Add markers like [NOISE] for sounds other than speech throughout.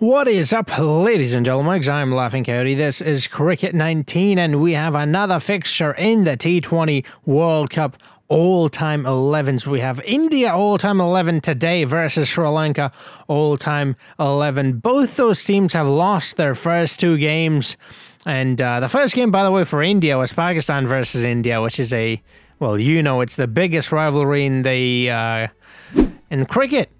What is up, ladies and gentlemen? I'm Laughing Coyote. This is Cricket 19, and we have another fixture in the T20 World Cup all-time 11s. We have India all-time 11 today versus Sri Lanka all-time 11. Both those teams have lost their first two games. And uh, the first game, by the way, for India was Pakistan versus India, which is a, well, you know, it's the biggest rivalry in the uh, in cricket.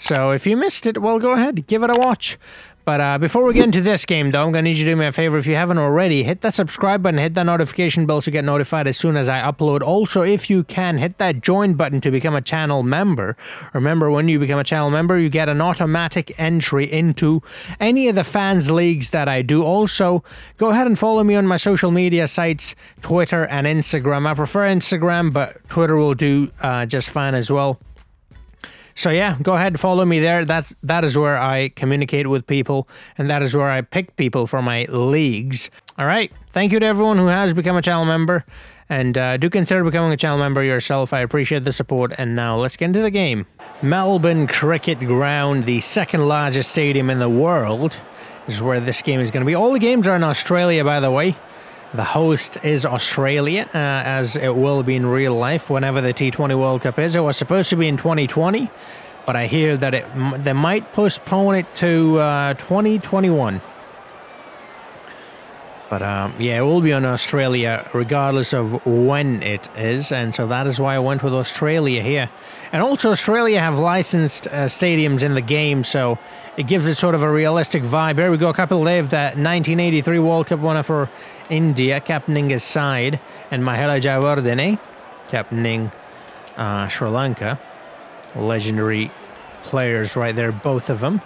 So if you missed it, well, go ahead, give it a watch. But uh, before we get into this game, though, I'm going to need you to do me a favor. If you haven't already, hit that subscribe button, hit that notification bell to get notified as soon as I upload. Also, if you can, hit that join button to become a channel member. Remember, when you become a channel member, you get an automatic entry into any of the fans' leagues that I do. Also, go ahead and follow me on my social media sites, Twitter and Instagram. I prefer Instagram, but Twitter will do uh, just fine as well. So yeah, go ahead, and follow me there. That that is where I communicate with people, and that is where I pick people for my leagues. All right, thank you to everyone who has become a channel member, and uh, do consider becoming a channel member yourself. I appreciate the support. And now let's get into the game. Melbourne Cricket Ground, the second largest stadium in the world, is where this game is going to be. All the games are in Australia, by the way. The host is Australia, uh, as it will be in real life whenever the T20 World Cup is. It was supposed to be in 2020, but I hear that it they might postpone it to uh, 2021. But um, yeah, it will be on Australia regardless of when it is, and so that is why I went with Australia here. And also, Australia have licensed uh, stadiums in the game, so it gives it sort of a realistic vibe. Here we go, Kapil Dev, that 1983 World Cup winner for India, captaining his side, and Mahela Jayawardene, captaining uh, Sri Lanka. Legendary players right there, both of them.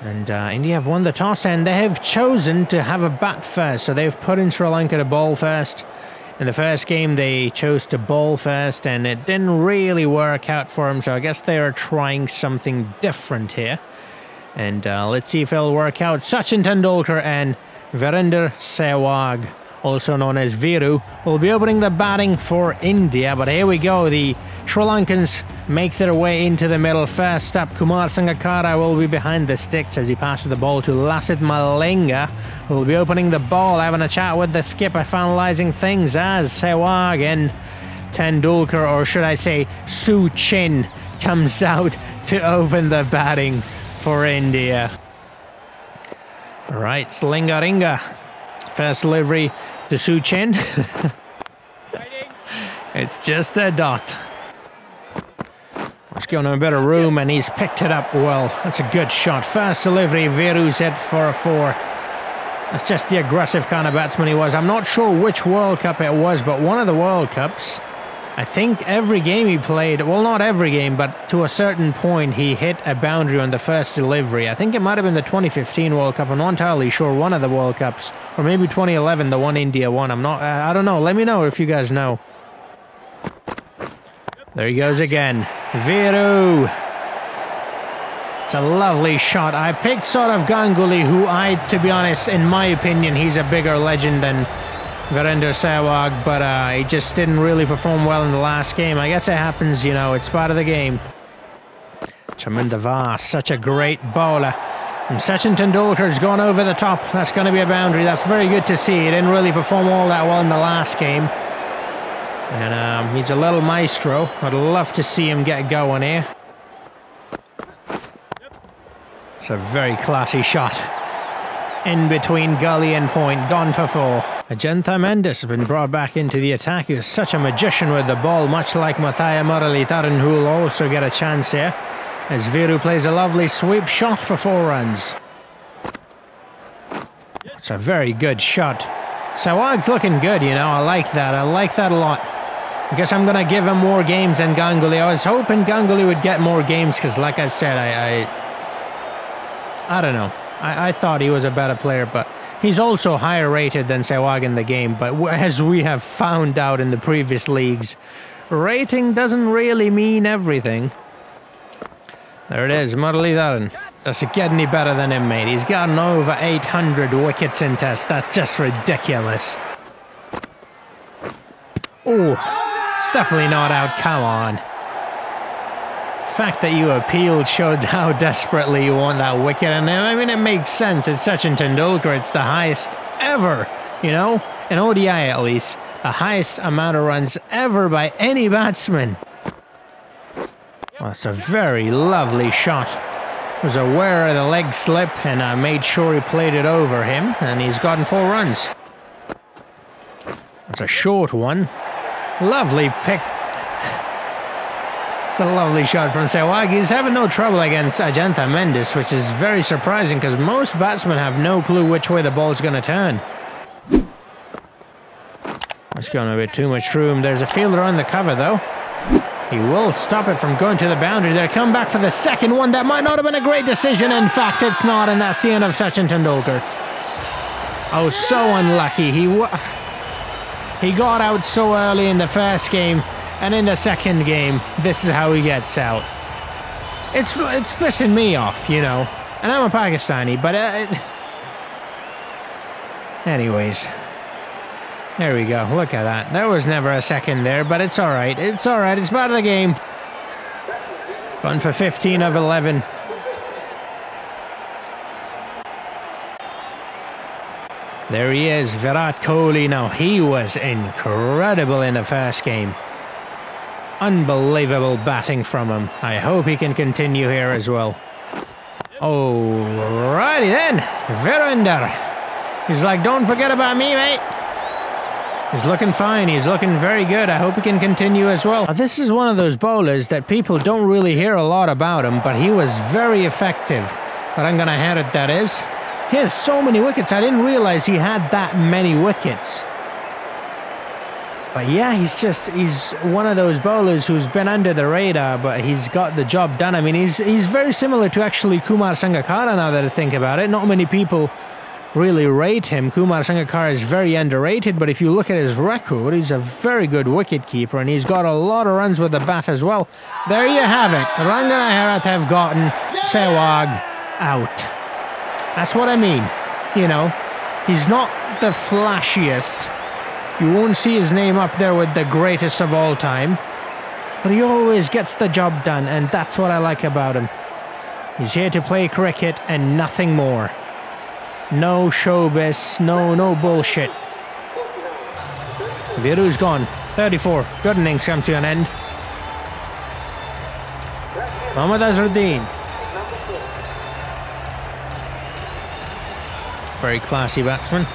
And uh, India have won the toss and they have chosen to have a bat first. So they've put in Sri Lanka to bowl first. In the first game, they chose to bowl first and it didn't really work out for them. So I guess they are trying something different here. And uh, let's see if it'll work out. Sachin Tendulkar and Virender Sehwag also known as Viru, will be opening the batting for India. But here we go, the Sri Lankans make their way into the middle. First up, Kumar Sangakkara will be behind the sticks as he passes the ball to Lasith Malinga, who will be opening the ball, having a chat with the skipper, finalising things as Sehwag and Tendulkar, or should I say Su Chin, comes [LAUGHS] out to open the batting for India. Right, Lingaringa. First delivery to Sachin. [LAUGHS] it's just a dot. Let's go in a of room and he's picked it up well. That's a good shot. First delivery, Viru's hit for a four. That's just the aggressive kind of batsman he was. I'm not sure which World Cup it was, but one of the World Cups. I think every game he played, well, not every game, but to a certain point, he hit a boundary on the first delivery. I think it might have been the 2015 World Cup. I'm not entirely sure. One of the World Cups, or maybe 2011, the one India won. I'm not. I don't know. Let me know if you guys know. There he goes again, Viru. It's a lovely shot. I picked sort of Ganguly, who I, to be honest, in my opinion, he's a bigger legend than Virender Sehwag, but uh, he just didn't really perform well in the last game. I guess it happens, you know, it's part of the game. Chaminda Vas, such a great bowler. And Sachin Tendulkar's gone over the top. That's going to be a boundary. That's very good to see. He didn't really perform all that well in the last game. And um, he's a little maestro. I'd love to see him get going here. It's a very classy shot in between gully and point, gone for four. Ajantha Mendis has been brought back into the attack. He was such a magician with the ball, much like Muttiah Muralitharan, who will also get a chance here. As Viru plays a lovely sweep shot for four runs. It's a very good shot. Sehwag's looking good, you know. I like that. I like that a lot. I guess I'm going to give him more games than Ganguly. I was hoping Ganguly would get more games because, like I said, I, I, I don't know. I, I thought he was a better player, but he's also higher rated than Sehwag in the game. But as we have found out in the previous leagues, rating doesn't really mean everything. There it is, Muralitharan. Does it get any better than him, mate? He's gotten over 800 wickets in tests. That's just ridiculous. Oh, it's definitely not out. Come on. Fact that you appealed showed [LAUGHS] how desperately you want that wicket. And I mean, it makes sense. It's Sachin Tendulkar. It's the highest ever, you know, in ODI at least, the highest amount of runs ever by any batsman. Well, it's a very lovely shot. Was aware of the leg slip and I made sure he played it over him, and he's gotten four runs. It's a short one. Lovely pick it's a lovely shot from Sehwag. He's having no trouble against Ajantha Mendis, which is very surprising because most batsmen have no clue which way the ball's going to turn. It's going a bit too much room. There's a fielder on the cover, though. He will stop it from going to the boundary there. Come back for the second one. That might not have been a great decision. In fact, it's not, and that's the end of Sachin Tendulkar. Oh, so unlucky. He he got out so early in the first game and in the second game, this is how he gets out. It's it's pissing me off, you know. And I'm a Pakistani, but uh, it... anyways, there we go. Look at that. There was never a second there, but it's all right. It's all right. It's part of the game. Run for 15 of 11. There he is, Virat Kohli. Now, he was incredible in the first game. Unbelievable batting from him. I hope he can continue here as well. Alrighty then, Virender. He's like, don't forget about me, mate. He's looking fine. He's looking very good. I hope he can continue as well. This is one of those bowlers that people don't really hear a lot about him, but he was very effective. But I'm going to hand it, that is. He has so many wickets. I didn't realize he had that many wickets. But yeah, he's just he's one of those bowlers who's been under the radar, but he's got the job done. I mean, he's he's very similar to actually Kumar Sangakkara now that I think about it. Not many people really rate him. Kumar Sangakkara is very underrated, but if you look at his record, he's a very good wicket keeper and he's got a lot of runs with the bat as well. There you have it. Rangana have gotten Sehwag out. That's what I mean. You know, he's not the flashiest you won't see his name up there with the greatest of all time. But he always gets the job done, and that's what I like about him. He's here to play cricket and nothing more. No showbiz, no, no bullshit. Viru's gone. 34. Good innings comes to an end. Mohammad Azharuddin. Very classy batsman.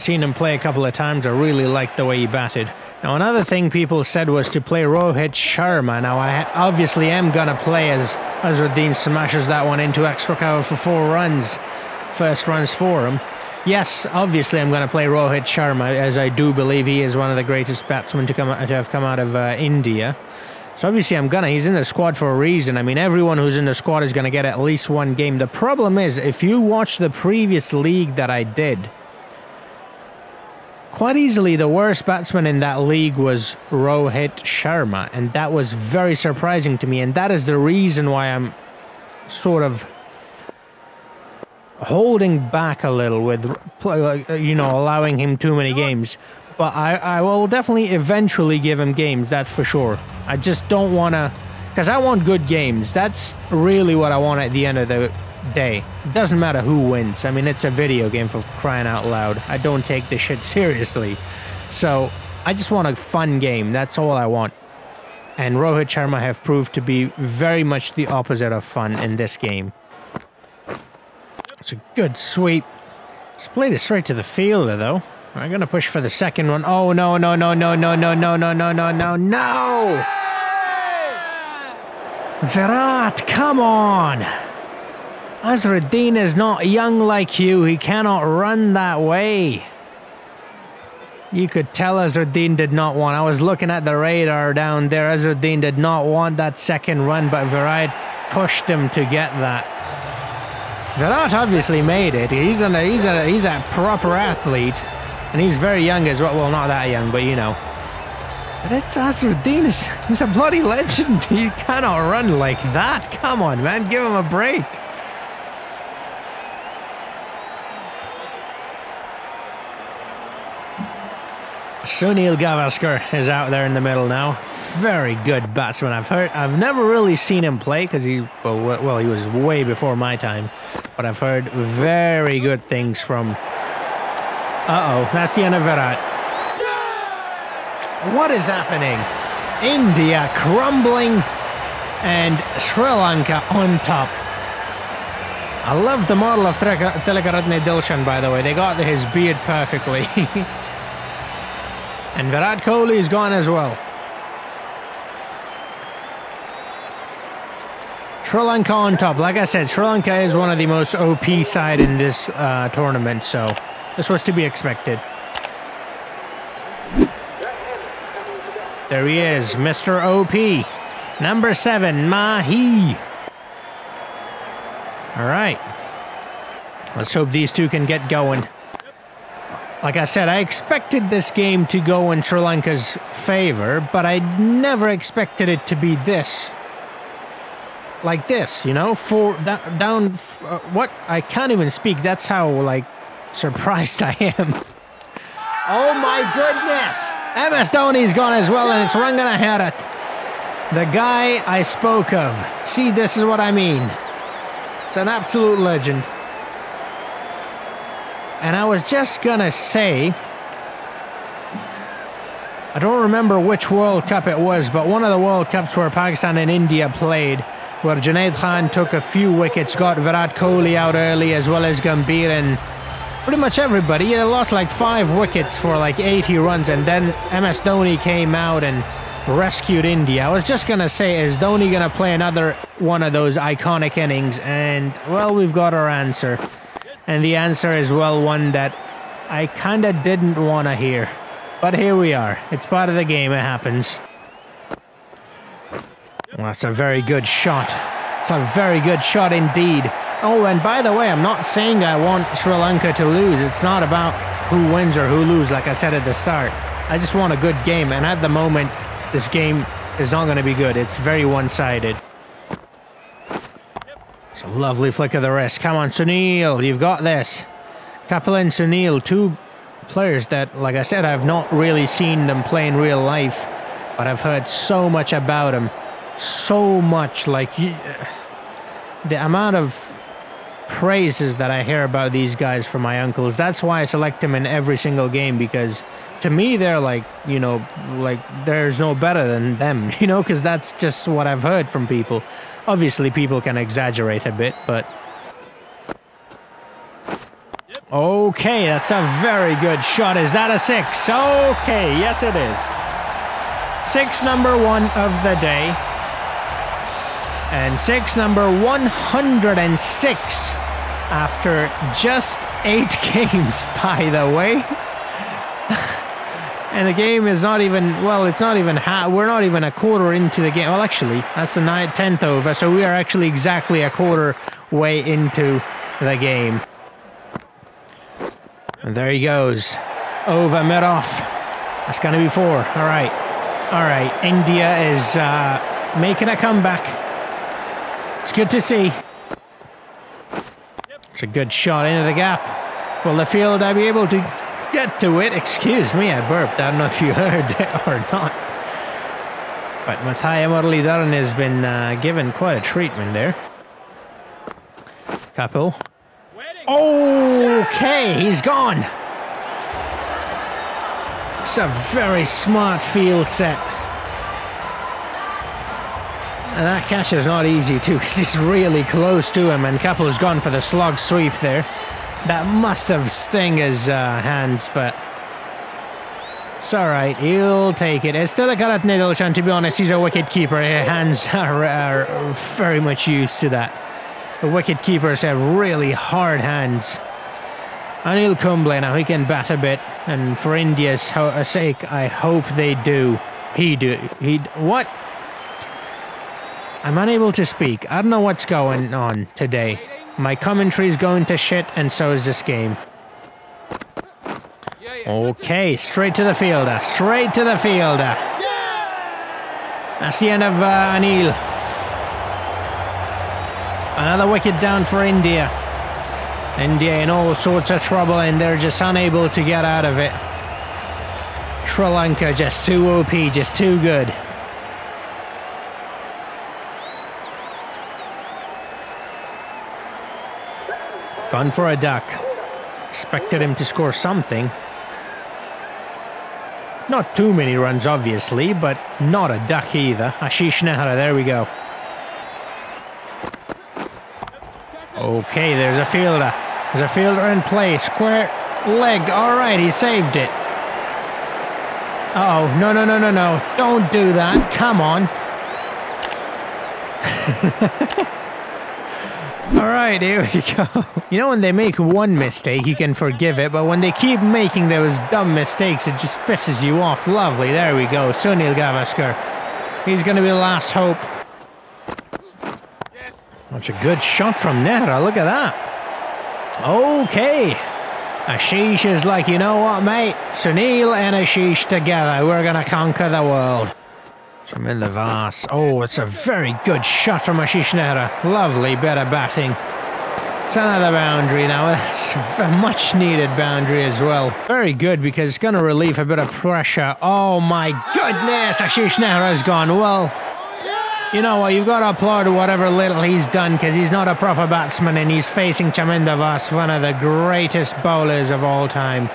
Seen him play a couple of times. I really liked the way he batted. Now, another thing people said was to play Rohit Sharma. Now, I obviously am going to play as Azharuddin smashes that one into extra cover for four runs. First runs for him. Yes, obviously I'm going to play Rohit Sharma, as I do believe he is one of the greatest batsmen to, come, to have come out of uh, India. So obviously I'm gonna. He's in the squad for a reason. I mean, everyone who's in the squad is gonna get at least one game. The problem is, if you watch the previous league that I did, Quite easily, the worst batsman in that league was Rohit Sharma, and that was very surprising to me, and that is the reason why I'm sort of holding back a little with, you know, allowing him too many games. But I, I will definitely eventually give him games, that's for sure. I just don't want to, because I want good games. That's really what I want at the end of the day. It doesn't matter who wins. I mean, it's a video game for crying out loud. I don't take this shit seriously. So, I just want a fun game. That's all I want. And Rohit Sharma have proved to be very much the opposite of fun in this game. It's a good sweep. Splayed it straight to the fielder, though. I'm going to push for the second one. Oh, no, no, no, no, no, no, no, no, no, no, no, no! Virat, come on! Azharuddin is not young like you. He cannot run that way. You could tell Azharuddin did not want. I was looking at the radar down there. Azharuddin did not want that second run, but Virat pushed him to get that. Virat obviously made it. He's a he's a he's a proper athlete, and he's very young as well. Well, not that young, but you know. But it's Azharuddin. He's a bloody legend. [LAUGHS] He cannot run like that. Come on, man. Give him a break. Sunil Gavaskar is out there in the middle now. Very good batsman. I've heard. I've never really seen him play because he well, well he was way before my time, but I've heard very good things from. Uh oh, that's the end of Virat. What is happening? India crumbling, and Sri Lanka on top. I love the model of Tilakaratne Dilshan, by the way. They got his beard perfectly. [LAUGHS] And Virat Kohli is gone as well. Sri Lanka on top. Like I said, Sri Lanka is one of the most OP side in this uh, tournament, so this was to be expected. There he is, Mr. OP. Number seven, Mahi. All right. Let's hope these two can get going. Like I said, I expected this game to go in Sri Lanka's favour, but I never expected it to be this. Like this, you know? For down, uh, what? I can't even speak. That's how, like, surprised [LAUGHS] I am. Oh my goodness! MS Dhoni's gone as well, and it's Rangana Herath. The guy I spoke of. See, this is what I mean. It's an absolute legend. And I was just gonna say, I don't remember which World Cup it was, but one of the World Cups where Pakistan and India played, where Junaid Khan took a few wickets, got Virat Kohli out early, as well as Gambhir and pretty much everybody. He lost like five wickets for like 80 runs, and then MS Dhoni came out and rescued India. I was just gonna say, is Dhoni gonna play another one of those iconic innings? And well, we've got our answer. And the answer is, well, one that I kind of didn't want to hear. But here we are. It's part of the game. It happens. Well, that's a very good shot. It's a very good shot indeed. Oh, and by the way, I'm not saying I want Sri Lanka to lose. It's not about who wins or who loses, like I said at the start. I just want a good game. And at the moment, this game is not going to be good. It's very one-sided. It's a lovely flick of the wrist. Come on, Sunil, you've got this. Kapil and Sunil, two players that, like I said, I've not really seen them play in real life, but I've heard so much about them. So much, like, uh, the amount of praises that I hear about these guys from my uncles. That's why I select them in every single game because to me they're like, you know, like there's no better than them, [LAUGHS] you know, because that's just what I've heard from people. Obviously, people can exaggerate a bit, but... Okay, that's a very good shot. Is that a six? Okay, yes it is. Six number one of the day. And six number 106 after just eight [LAUGHS] games, by the way. [LAUGHS] And the game is not even, well, it's not even, half, we're not even a quarter into the game. Well, actually, that's the ninth, 10th over, so we are actually exactly a quarter way into the game. And there he goes. Over mid-off. That's going to be four. All right. All right. India is uh, making a comeback. It's good to see. It's a good shot into the gap. Will the field be able to get to it. Excuse me, I burped. I don't know if you [LAUGHS] heard it or not. But Muttiah Muralitharan has been uh, given quite a treatment there. Kapil. Okay, he's gone. It's a very smart field set. And that catch is not easy too, because he's really close to him, and Kapil's gone for the slog sweep there. That must have stung his uh, hands, but it's alright. He'll take it. It's Tilakaratne Dilshan, to be honest. He's a wicket keeper. His hands [LAUGHS] are, are very much used to that. The wicket keepers have really hard hands. Anil Kumble now, he can bat a bit. And for India's sake, I hope they do. He do. He. What? I'm unable to speak. I don't know what's going on today. My commentary is going to shit, and so is this game. Okay, straight to the fielder. Straight to the fielder. That's the end of uh, Anil. Another wicket down for India. India in all sorts of trouble and they're just unable to get out of it. Sri Lanka just too OP, just too good. Gone for a duck. Expected him to score something. Not too many runs, obviously, but not a duck either. Ashish Nehra, there we go. Okay, there's a fielder. There's a fielder in play. Square leg. All right, he saved it. Uh oh, no, no, no, no, no. Don't do that. Come on. [LAUGHS] All right, here we [LAUGHS] go. You know, when they make one mistake, you can forgive it, but when they keep making those dumb mistakes, it just pisses you off. Lovely, there we go. Sunil Gavaskar. He's going to be the last hope. That's a good shot from Nehra. Look at that. Okay. Ashish is like, you know what, mate? Sunil and Ashish together. We're going to conquer the world. Chaminda Vas. Oh, it's a very good shot from Ashish Nehra. Lovely of batting. It's another boundary now. [LAUGHS] That's a much needed boundary as well. Very good because it's going to relieve a bit of pressure. Oh my goodness, Ashish Nehra has gone. Well, you know what? You've got to applaud whatever little he's done because he's not a proper batsman and he's facing Chaminda Vas, one of the greatest bowlers of all time.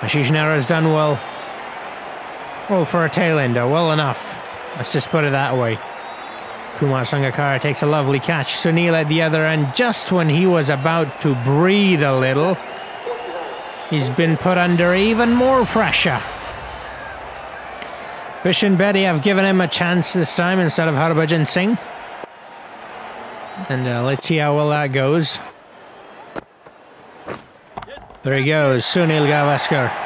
Ashish Nehra has done well. Well, for a tail ender, well enough. Let's just put it that way. Kumar Sangakkara takes a lovely catch. Sunil at the other end, just when he was about to breathe a little, he's been put under even more pressure. Bishan Bedi have given him a chance this time instead of Harbhajan Singh. And uh, let's see how well that goes. There he goes, Sunil Gavaskar.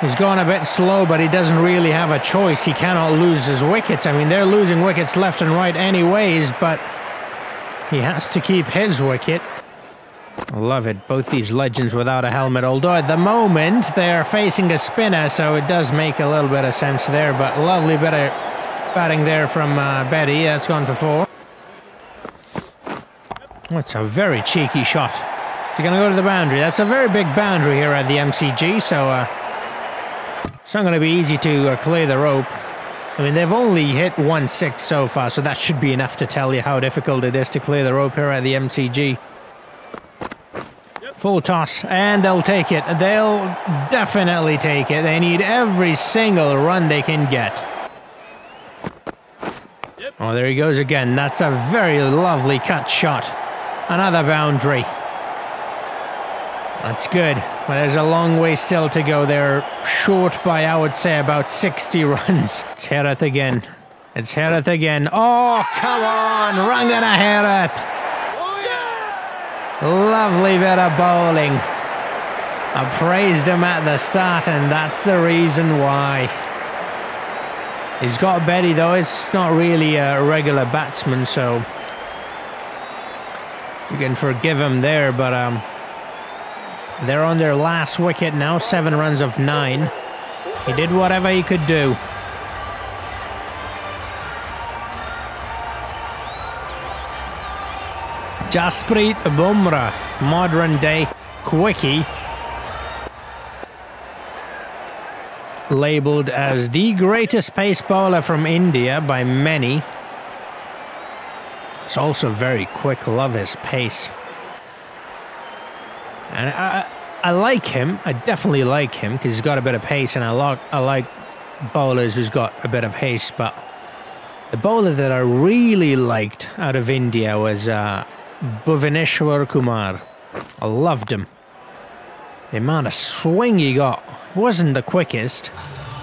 He's gone a bit slow, but he doesn't really have a choice. He cannot lose his wickets. I mean, they're losing wickets left and right anyways, but he has to keep his wicket. Love it. Both these legends without a helmet. Although at the moment they're facing a spinner, so it does make a little bit of sense there. But lovely bit of batting there from uh, Bedi. That's gone for four. That's a very cheeky shot. He going to go to the boundary? That's a very big boundary here at the MCG, so uh, it's not going to be easy to uh, clear the rope. I mean, they've only hit 1-6 so far, so that should be enough to tell you how difficult it is to clear the rope here at the MCG. Full toss, and they'll take it. They'll definitely take it. They need every single run they can get. Oh, there he goes again. That's a very lovely cut shot. Another boundary. That's good. But there's a long way still to go. They're short by, I would say, about 60 [LAUGHS] runs. It's Herath again. It's Herath again. Oh, come on! Rangana Herath! Lovely bit of bowling. I praised him at the start, and that's the reason why. He's got Bedi, though. It's not really a regular batsman, so you can forgive him there, but um, they're on their last wicket now, seven runs of nine. He did whatever he could do. Jasprit Bumrah, modern day quickie. Labelled as the greatest pace bowler from India by many. It's also very quick, love his pace. And I, I like him. I definitely like him because he's got a bit of pace, and I like I like bowlers who's got a bit of pace. But the bowler that I really liked out of India was uh, Bhuvaneshwar Kumar. I loved him. The amount of swing he got wasn't the quickest.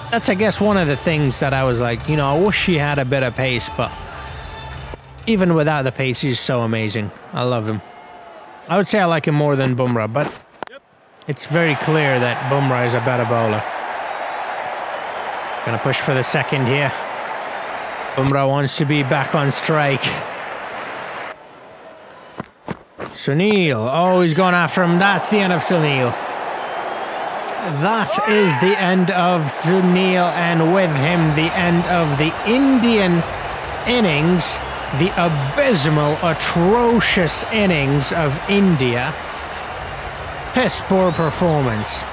That's, I guess, one of the things that I was like, you know, I wish he had a bit of pace, but even without the pace, he's so amazing. I love him. I would say I like him more than Bumrah, but it's very clear that Bumrah is a better bowler. Gonna push for the second here. Bumrah wants to be back on strike. Sunil. Oh, he's gone after him. That's the end of Sunil. That is the end of Sunil, and with him, the end of the Indian innings the abysmal, atrocious innings of India. Piss poor performance.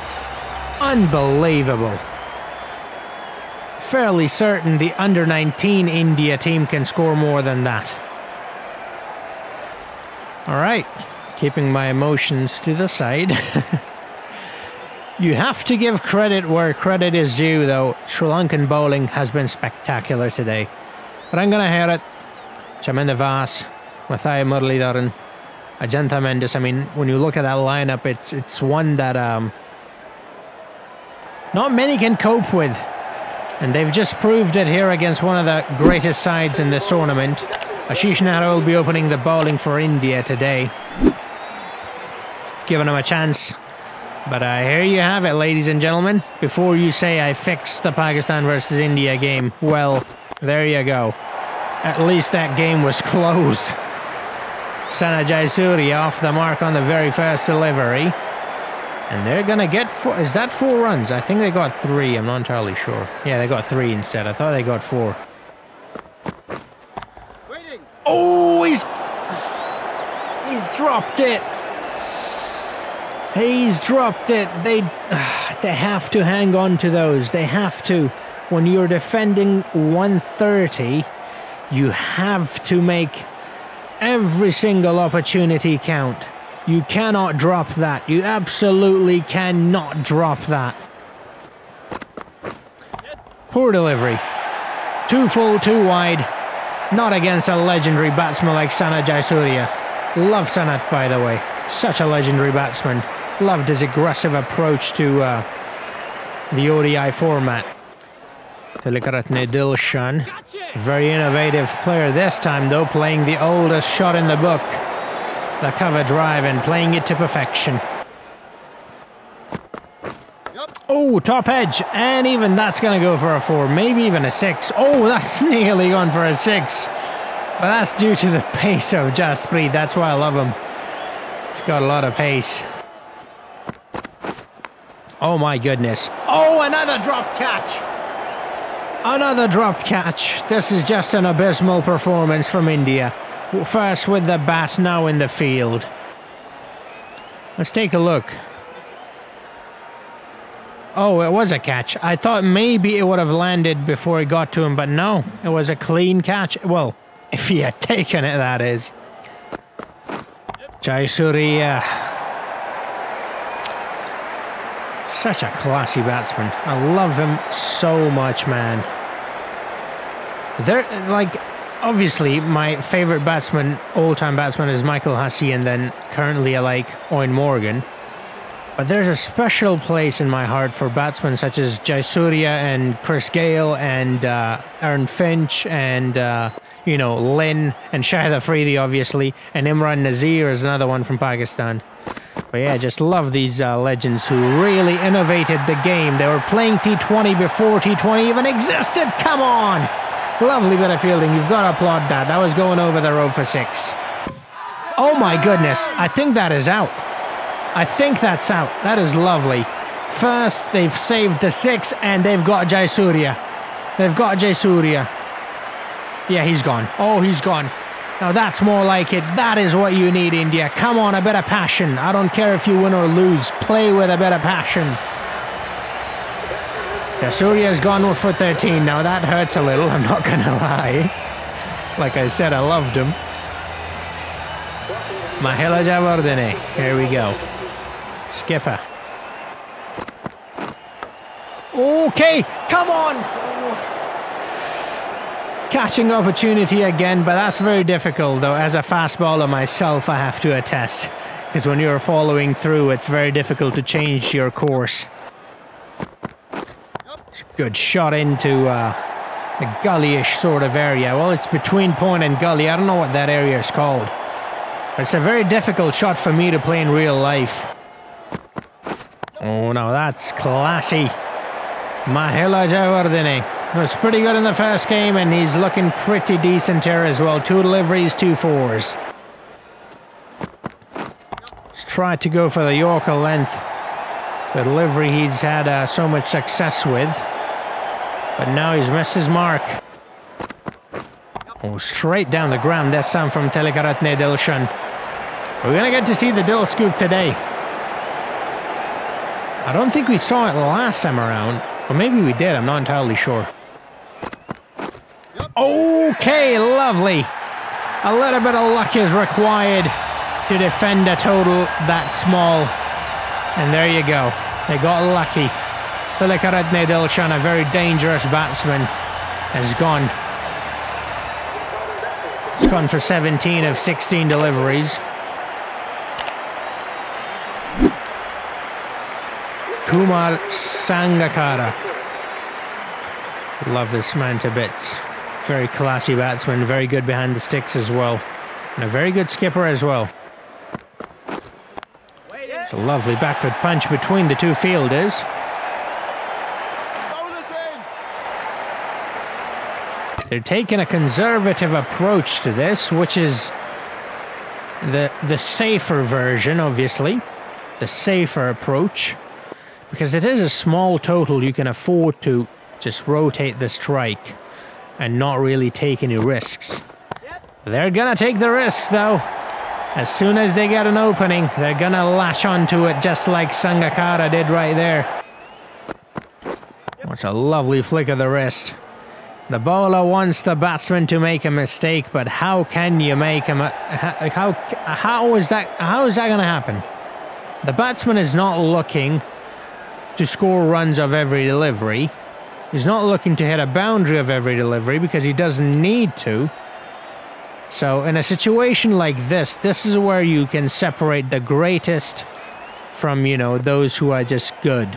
Unbelievable. Fairly certain the under 19 India team can score more than that. All right, keeping my emotions to the side. [LAUGHS] you have to give credit where credit is due, though. Sri Lankan bowling has been spectacular today. But I'm going to hear it. Chaminda Vaas, Muttiah Muralitharan, Ajantha Mendis. I mean, when you look at that lineup, it's it's one that um, not many can cope with. And they've just proved it here against one of the greatest sides in this tournament. Ashish Nehra will be opening the bowling for India today. Given him a chance. But uh, here you have it, ladies and gentlemen. Before you say I fixed the Pakistan versus India game, well, there you go. At least that game was [LAUGHS] close. Sanath Jayasuriya off the mark on the very first delivery. And they're going to get four. Is that four runs? I think they got three. I'm not entirely sure. Yeah, they got three instead. I thought they got four. Waiting. Oh, he's... He's dropped it. He's dropped it. They, [SIGHS] they have to hang on to those. They have to. When you're defending 130, you have to make every single opportunity count. You cannot drop that. You absolutely cannot drop that. Poor delivery. Too full, too wide. Not against a legendary batsman like Sanath Jayasuriya. Love Sanath, by the way. Such a legendary batsman. Loved his aggressive approach to uh, the ODI format. Tilakaratne Dilshan. Very innovative player this time, though, playing the oldest shot in the book the cover drive and playing it to perfection. Oh, top edge, and even that's going to go for a four, maybe even a six. Oh, [LAUGHS] that's nearly gone for a six. But that's due to the pace of Jasprit. That's why I love him. He's got a lot of pace. Oh my goodness. Oh, another drop catch. Another drop catch. This is just an abysmal performance from India. First with the bat, now in the field. Let's take a look. Oh, it was a catch. I thought maybe it would have landed before it got to him, but no, it was a clean catch. Well, [LAUGHS] if he had taken it, that is. Jayasuriya. Such a classy batsman. I love him so much, man. They're like obviously, my favourite batsman, all-time batsman, is Michael Hussey, and then currently I like Eoin Morgan. But there's a special place in my heart for batsmen such as Jayasuriya and Chris Gayle and uh, Aaron Finch and, uh, you know, Lynn and Shahid Afridi, obviously, and Imran Nazir is another one from Pakistan. But yeah, just love these uh, legends who really innovated the game. They were playing T20 before T20 even existed. Come on! Lovely bit of fielding. You've got to applaud that. That was going over the road for six. Oh my goodness. I think that is out. I think that's out. That is lovely. First, they've saved the six and they've got Jayasuriya. They've got Jayasuriya. Yeah, he's gone. Oh, he's gone. Now that's more like it. That is what you need, India. Come on, a bit of passion. I don't care if you win or lose. Play with a bit of passion. Yeah, Surya's gone for 13 now. That hurts a little, I'm not going to lie. Like I said, I loved him. Mahela Jayawardene. Here we go. Skipper. Okay, come on! Catching opportunity again, but that's very difficult, though. As a fast bowler myself, I have to attest. Because when you're following through, it's very difficult to change your course. Good shot into uh, a gullyish sort of area. Well, it's between point and gully. I don't know what that area is called. But it's a very difficult shot for me to play in real life. Oh, no, that's classy. Mahela Jayawardene was pretty good in the first game, and he's looking pretty decent here as well. Two deliveries, two fours. He's tried to go for the Yorker length. The delivery he's had uh, so much success with. But now he's missed his mark. Oh, straight down the ground, this time from Tilakaratne Dilshan. We're going to get to see the Dilscoop today. I don't think we saw it last time around. Or maybe we did, I'm not entirely sure. Okay, lovely. A little bit of luck is required to defend a total that small. And there you go. They got lucky. Tilakaratne Dilshan, a very dangerous batsman, has gone. He's gone for 17 of 16 deliveries. Kumar Sangakkara. Love this man to bits. Very classy batsman, very good behind the sticks as well. And a very good skipper as well. It's a lovely backfoot punch between the two fielders. They're taking a conservative approach to this, which is the the safer version, obviously. The safer approach. Because it is a small total, you can afford to just rotate the strike and not really take any risks. They're gonna take the risks though. As soon as they get an opening, they're gonna lash onto it just like Sangakkara did right there. What's a lovely flick of the wrist. The bowler wants the batsman to make a mistake, but how can you make him? How how is that? How is that going to happen? The batsman is not looking to score runs of every delivery. He's not looking to hit a boundary of every delivery because he doesn't need to. So, in a situation like this, this is where you can separate the greatest from, you know, those who are just good.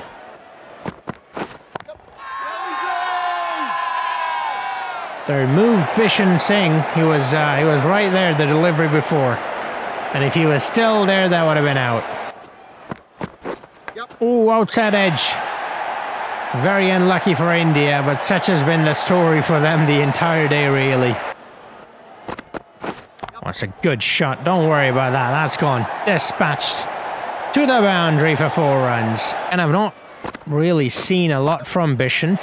They removed Bishan Singh. He was uh, he was right there the delivery before, and if he was still there, that would have been out. Yep. Oh, outside edge. Very unlucky for India, but such has been the story for them the entire day, really. That's a good shot. Don't worry about that. That's gone. Dispatched to the boundary for four runs. And I've not really seen a lot from Bishan.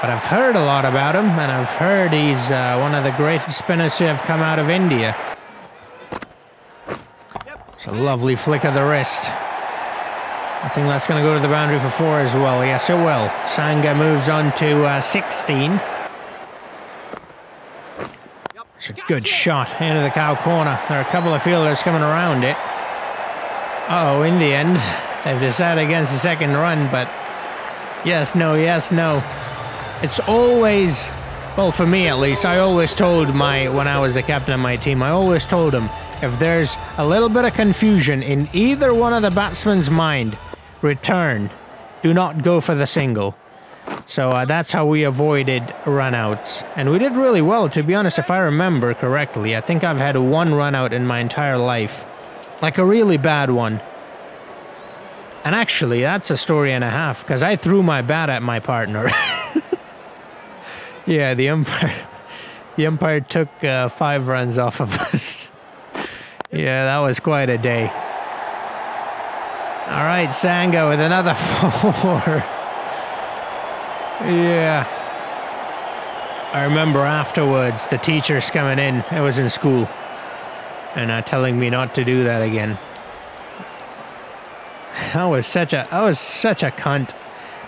But I've heard a lot about him, and I've heard he's uh, one of the greatest spinners to have come out of India. It's a lovely flick of the wrist. I think that's going to go to the boundary for four as well. Yes, it will. Sanga moves on to uh, 16. It's a good shot into the cow corner. There are a couple of fielders coming around it. Uh oh in the end, [LAUGHS] they've decided against the second run, but yes, no, yes, no. It's always, well, for me at least, I always told my, when I was the captain of my team, I always told them if there's a little bit of confusion in either one of the batsmen's mind, return. Do not go for the single. So uh, that's how we avoided runouts. And we did really well, to be honest, if I remember correctly. I think I've had one runout in my entire life. Like a really bad one. And actually, that's a story and a half, because I threw my bat at my partner. [LAUGHS] Yeah, the umpire, [LAUGHS] the umpire took uh, five runs off of [LAUGHS] us. yeah, that was quite a day. All right, Sanga with another [LAUGHS] four. yeah. I remember afterwards the teachers coming in. I was in school, and uh, telling me not to do that again. I was such a I was such a cunt.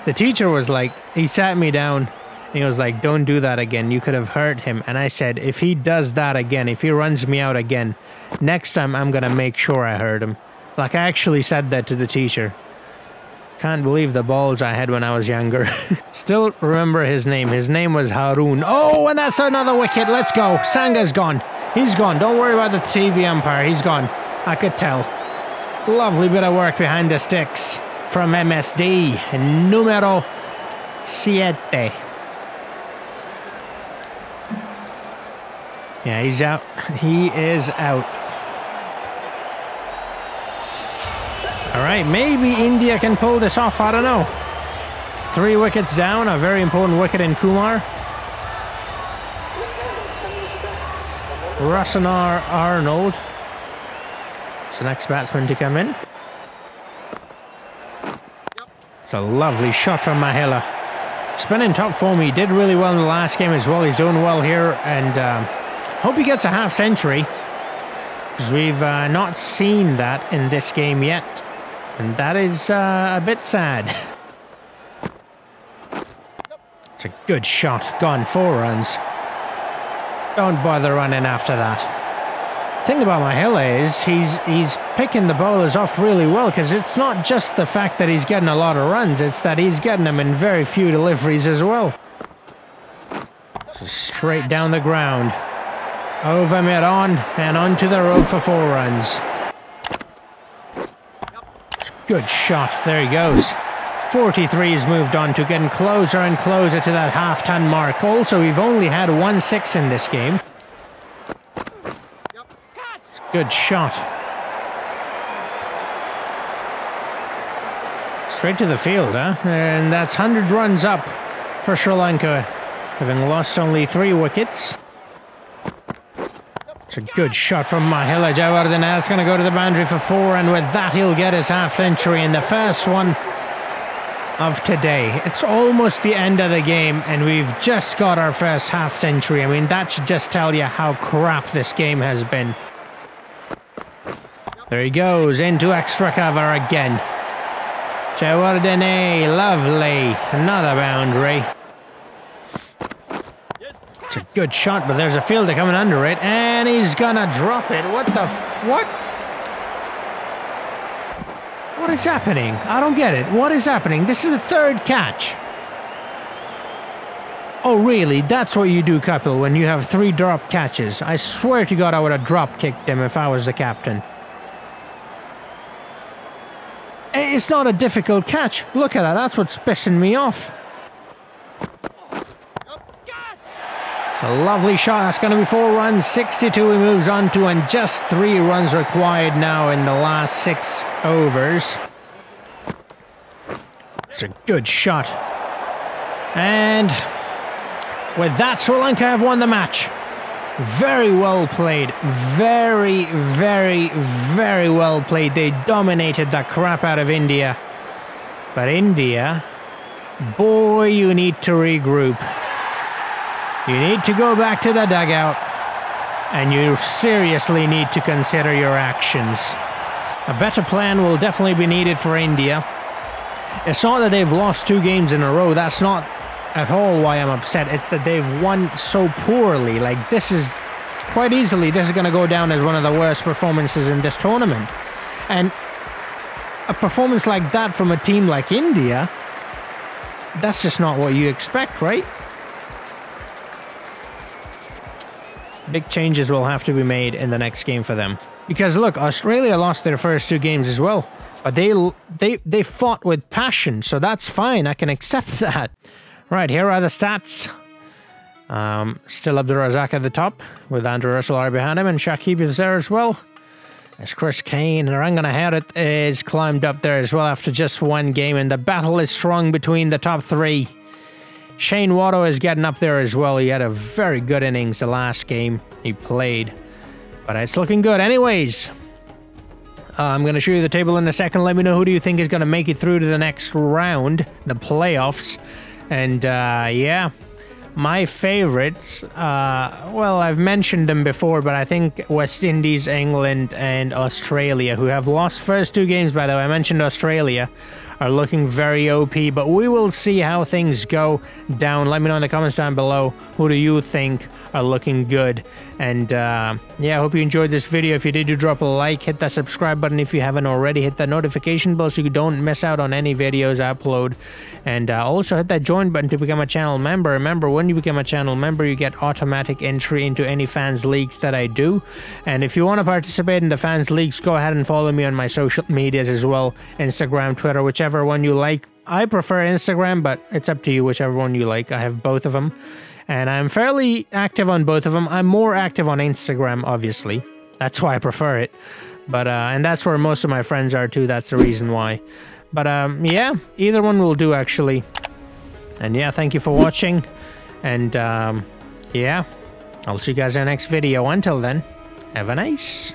The teacher was like, he sat me down he was like, Don't do that again. You could have hurt him. And I said, If he does that again, if he runs me out again, next time I'm going to make sure I hurt him. Like, I actually said that to the teacher. Can't believe the balls I had when I was younger. [LAUGHS] Still remember his name. His name was Haroon. Oh, and that's another wicket. Let's go. Sanga's gone. He's gone. Don't worry about the TV umpire. He's gone. I could tell. Lovely bit of work behind the sticks from MSD. Numero siete. Yeah, he's out. He is out. All right, maybe India can pull this off. I don't know. Three wickets down, a very important wicket in Kumar. Russel Arnold. It's the next batsman to come in. It's a lovely shot from Mahela. Spinning top form, he did really well in the last game as well. He's doing well here, and um, Hope he gets a half century. Because we've uh, not seen that in this game yet. And that is uh, a bit sad. [LAUGHS] It's a good shot. Gone four runs. Don't bother running after that thing about Mahela is he's he's picking the bowlers off really well because it's not just the fact that he's getting a lot of runs, it's that he's getting them in very few deliveries as well. So straight down the ground. Over mid on and onto the road for four runs. Good shot. There he goes. 43 has moved on to getting closer and closer to that half ton mark. Also, we've only had one six in this game. Good shot. Straight to the field, huh? And that's 100 runs up for Sri Lanka, having lost only three wickets. It's a good shot from Mahela Jayawardene. That's going to go to the boundary for four, and with that, he'll get his half century in the first one of today. It's almost the end of the game, and we've just got our first half century. I mean, that should just tell you how crap this game has been. There he goes, into extra cover again. Jayawardene, eh, lovely. Another boundary. It's a good shot, but there's a fielder coming under it, and he's gonna drop it. What the what? What is happening? I don't get it. What is happening? This is the third catch. Oh, really? That's what you do, Kapil, when you have three drop catches. I swear to God I would have drop kicked him if I was the captain. Eh, it's not a difficult catch. Look at that. That's what's pissing me off. It's a lovely shot. That's going to be four runs. 62 he moves on to, and just three runs required now in the last six overs. It's a good shot. And with that, Sri Lanka have won the match. Very well played. Very, very, very well played. They dominated the crap out of India. But India, boy, you need to regroup. You need to go back to the dugout. And you seriously need to consider your actions. A better plan will definitely be needed for India. It's not that they've lost two games in a row. That's not at all why I'm upset. It's that they've won so poorly. Like, this is quite easily, this is going to go down as one of the worst performances in this tournament. And a performance like that from a team like India, that's just not what you expect, right? Big changes will have to be made in the next game for them. Because look, Australia lost their first two games as well. But they they they fought with passion, so that's fine. I can accept [LAUGHS] that. Right, here are the stats. Um, still Abdul Razak at the top, with Andrew Russell right behind him, and Shakib is there as well. As Chris Kane and Rangana Herath is climbed up there as well after just one game, and the battle is strong between the top three. Shane Watto is getting up there as well. He had a very good innings the last game he played, but it's looking good. Anyways, uh, I'm going to show you the table in a second. Let me know who do you think is going to make it through to the next round, the playoffs. And uh, yeah, my favorites, uh, well, I've mentioned them before, but I think West Indies, England, and Australia, who have lost first two games, by the way, I mentioned Australia, are looking very OP, but we will see how things go down. Let me know in the comments down below, who do you think are looking good. And uh, yeah, I hope you enjoyed this video. If you did, do drop a like, hit that subscribe button if you haven't already, hit that notification bell so you don't miss out on any videos I upload. And uh, also hit that join button to become a channel member. Remember, when you become a channel member, you get automatic entry into any fans leagues that I do. And if you want to participate in the fans leagues, go ahead and follow me on my social medias as well, Instagram, Twitter, whichever one you like. I prefer Instagram, but it's up to you, whichever one you like. I have both of them and I'm fairly active on both of them. I'm more active on Instagram, obviously. That's why I prefer it. But uh, and that's where most of my friends are too. That's the reason why. But um, yeah, either one will do actually. And yeah, thank you for watching. And um, yeah, I'll see you guys in the next video. Until then, have a nice.